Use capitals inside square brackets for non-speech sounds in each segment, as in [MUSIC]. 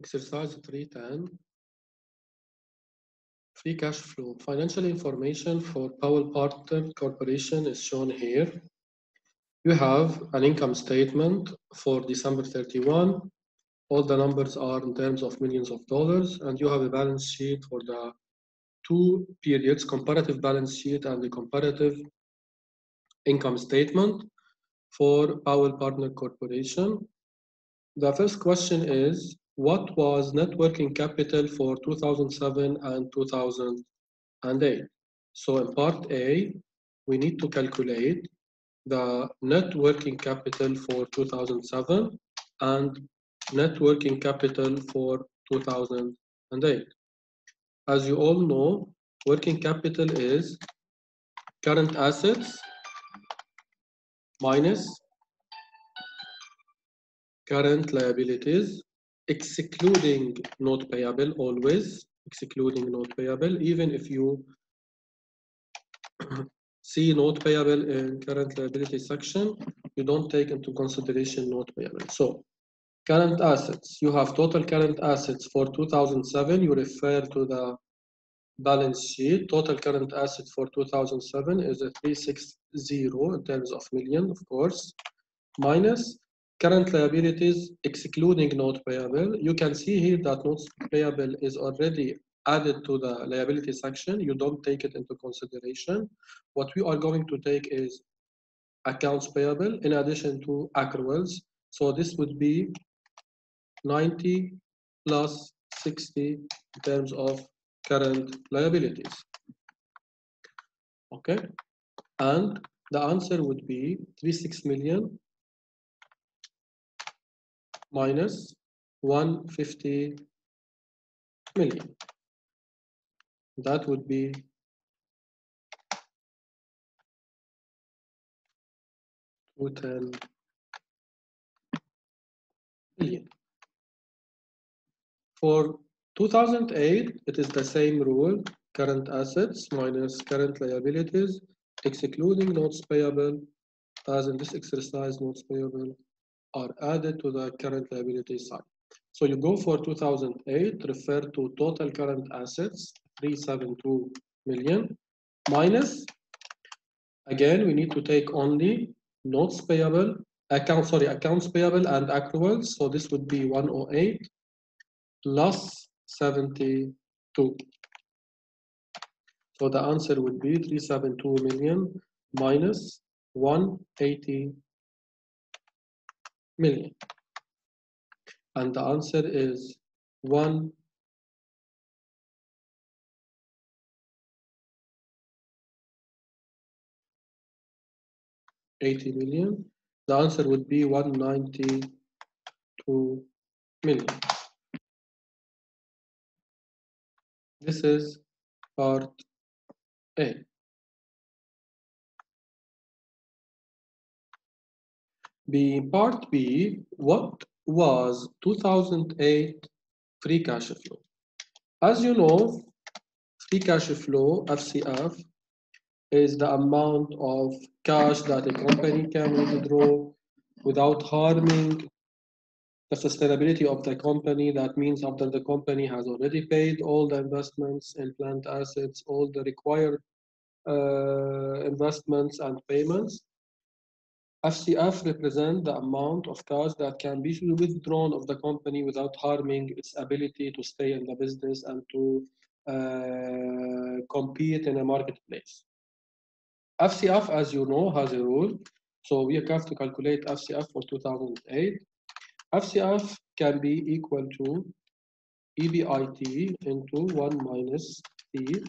Exercise 310. Free cash flow. Financial information for Powell Panther Corporation is shown here. You have an income statement for December 31. All the numbers are in terms of millions of dollars, and you have a balance sheet for the two periods, comparative balance sheet and the comparative income statement for Powell Panther Corporation. The first question is, what was net working capital for 2007 and 2008? So in part A, we need to calculate the net working capital for 2007 and net working capital for 2008. As you all know, working capital is current assets minus current liabilities excluding note payable always excluding note payable even if you [CLEARS THROAT] see note payable in current liability section you don't take into consideration note payable. So current assets you have total current assets for 2007 you refer to the balance sheet. Total current asset for 2007 is a 360 in terms of million of course minus current liabilities excluding note payable, you can see here that notes payable is already added to the liability section. You don't take it into consideration. What we are going to take is accounts payable in addition to accruals. So this would be 90 plus 60 in terms of current liabilities. Okay, and the answer would be 36 million minus 150 million. That would be million. For 2008, it is the same rule, current assets minus current liabilities, excluding notes payable, as in this exercise, notes payable are added to the current liability side. So you go for 2008, refer to total current assets, 372 million, minus, again, we need to take only notes payable, account, sorry, accounts payable and accruals. So this would be 108 plus 72. So the answer would be 372 million minus 180 million. And the answer is 1 80 million. The answer would be 192 million. This is part A. B part B, what was 2008 free cash flow? As you know, free cash flow, FCF, is the amount of cash that a company can withdraw without harming the sustainability of the company. That means after the company has already paid all the investments in plant assets, all the required uh, investments and payments, FCF represents the amount of cash that can be withdrawn of the company without harming its ability to stay in the business and to uh, compete in a marketplace. FCF, as you know, has a rule. So we have to calculate FCF for 2008. FCF can be equal to EBIT into 1 minus T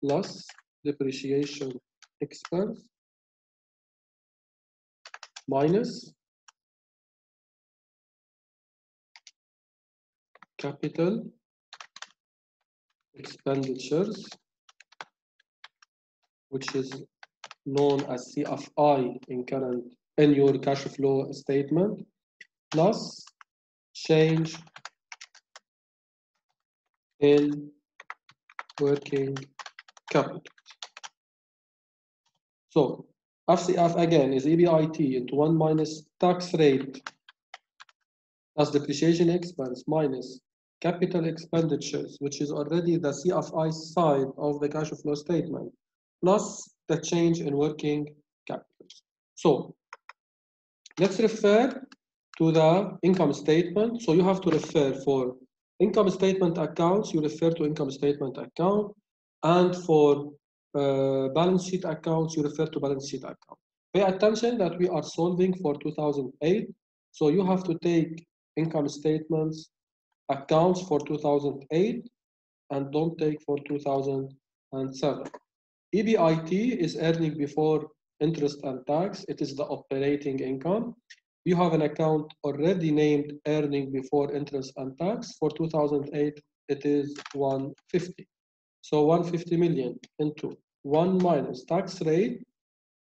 plus depreciation expense minus capital expenditures, which is known as CFI in current in your cash flow statement, plus change in working capital. So FCF again is EBIT into 1 minus tax rate plus depreciation expense minus capital expenditures, which is already the CFI side of the cash flow statement, plus the change in working capital. So let's refer to the income statement. So you have to refer for income statement accounts, you refer to income statement account, and for uh, balance sheet accounts, you refer to balance sheet account. Pay attention that we are solving for 2008. So you have to take income statements, accounts for 2008, and don't take for 2007. EBIT is earning before interest and tax. It is the operating income. You have an account already named earning before interest and tax. For 2008, it is 150. So 150 million into 1 minus tax rate.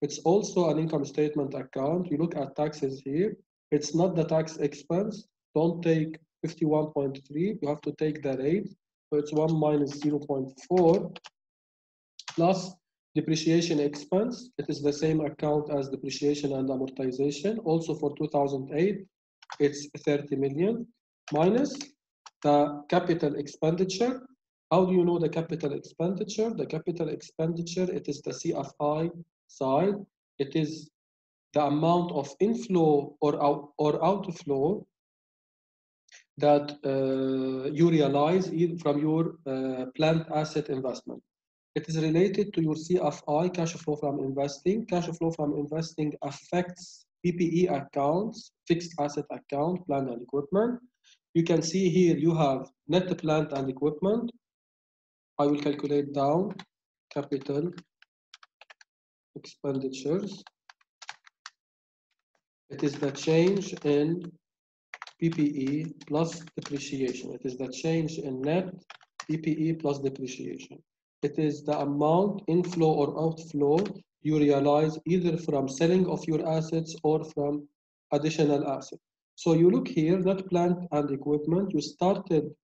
It's also an income statement account. You look at taxes here. It's not the tax expense. Don't take 51.3. You have to take the rate. So it's 1 minus 0.4 plus depreciation expense. It is the same account as depreciation and amortization. Also for 2008, it's 30 million minus the capital expenditure. How do you know the capital expenditure? The capital expenditure, it is the CFI side. It is the amount of inflow or, out, or outflow that uh, you realize from your uh, plant asset investment. It is related to your CFI, cash flow from investing. Cash flow from investing affects PPE accounts, fixed asset account, plant and equipment. You can see here you have net plant and equipment. I will calculate down capital expenditures. It is the change in PPE plus depreciation. It is the change in net PPE plus depreciation. It is the amount inflow or outflow you realize either from selling of your assets or from additional assets. So you look here, that plant and equipment, you started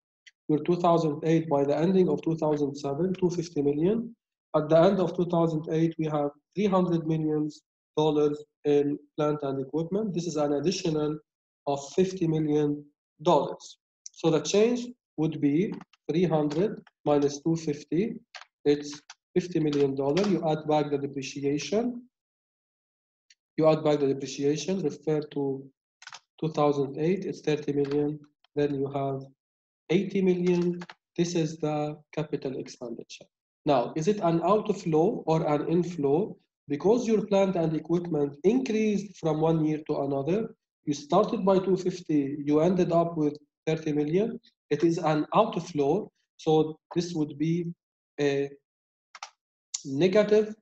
your 2008 by the ending of 2007, 250 million. At the end of 2008, we have 300 million dollars in plant and equipment. This is an additional of 50 million dollars. So the change would be 300 minus 250 it's 50 million dollar. You add back the depreciation. You add back the depreciation, refer to 2008, it's 30 million. Then you have 80 million. This is the capital expenditure. Now, is it an outflow or an inflow? Because your plant and equipment increased from one year to another, you started by 250, you ended up with 30 million. It is an outflow. So this would be a negative,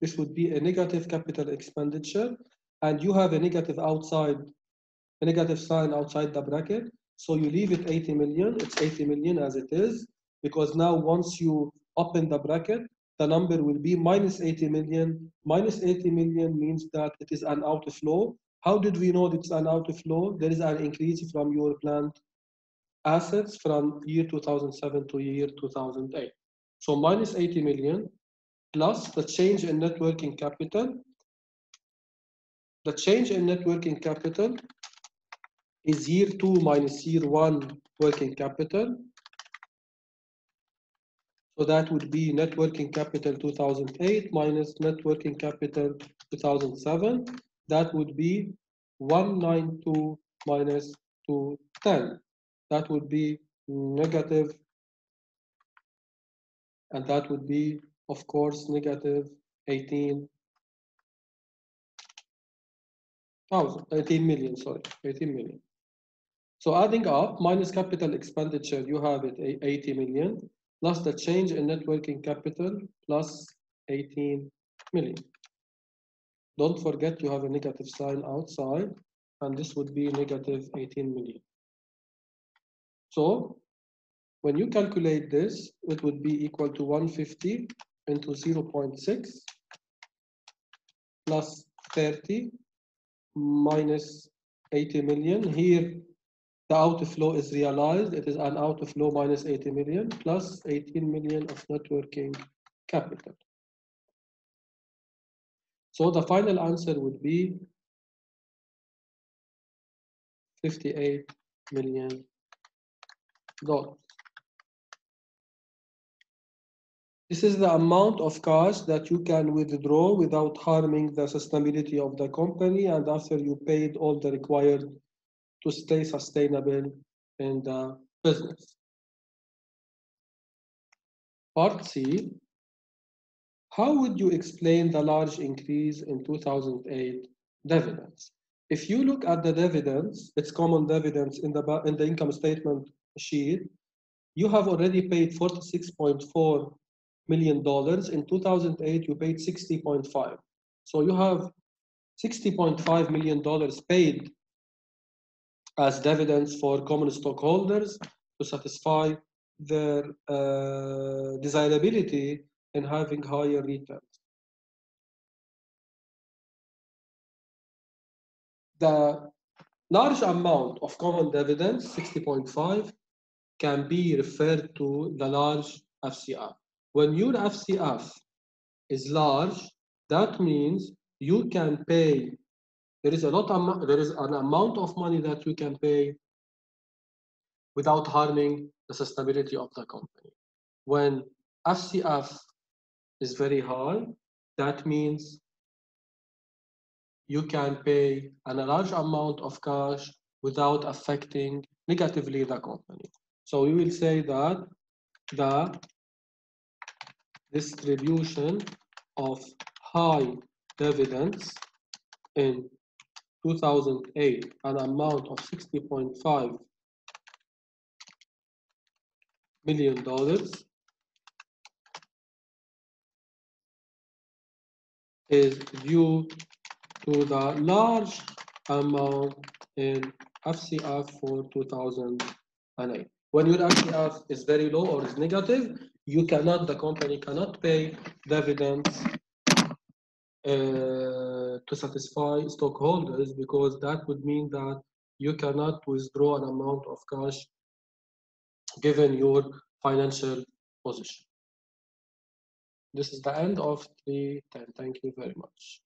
this would be a negative capital expenditure, and you have a negative outside, a negative sign outside the bracket. So you leave it 80 million, it's 80 million as it is, because now once you open the bracket, the number will be minus 80 million. Minus 80 million means that it is an outflow. How did we know it's an outflow? There is an increase from your plant assets from year 2007 to year 2008. So minus 80 million plus the change in net working capital. The change in net working capital is year two minus year one working capital. So that would be net working capital 2008 minus net working capital 2007. That would be 192 minus 210. That would be negative, and that would be, of course, negative 18 thousand, 18 million, sorry, 18 million. So adding up minus capital expenditure, you have it 80 million plus the change in net working capital plus 18 million. Don't forget you have a negative sign outside and this would be negative 18 million. So when you calculate this, it would be equal to 150 into 0.6 plus 30 minus 80 million. Here, the outflow is realized. It is an outflow minus 80 million plus 18 million of net working capital. So the final answer would be 58 million dot This is the amount of cash that you can withdraw without harming the sustainability of the company and after you paid all the required to stay sustainable in the business. Part C, how would you explain the large increase in 2008 dividends? If you look at the dividends, it's common dividends in the, in the income statement sheet, you have already paid 46.4 million dollars. In 2008, you paid 60.5. So you have 60.5 million dollars paid as dividends for common stockholders to satisfy their uh, desirability in having higher returns. The large amount of common dividends, 60.5, can be referred to the large FCF. When your FCF is large, that means you can pay, there is a lot of, there is an amount of money that we can pay without harming the sustainability of the company. When FCF is very high, that means you can pay a large amount of cash without affecting negatively the company. So we will say that the distribution of high dividends in 2008 an amount of 60.5 million dollars is due to the large amount in FCF for 2008. When your FCF is very low or is negative, you cannot, the company cannot pay dividends uh, to satisfy stockholders because that would mean that you cannot withdraw an amount of cash given your financial position. This is the end of 310. Thank you very much.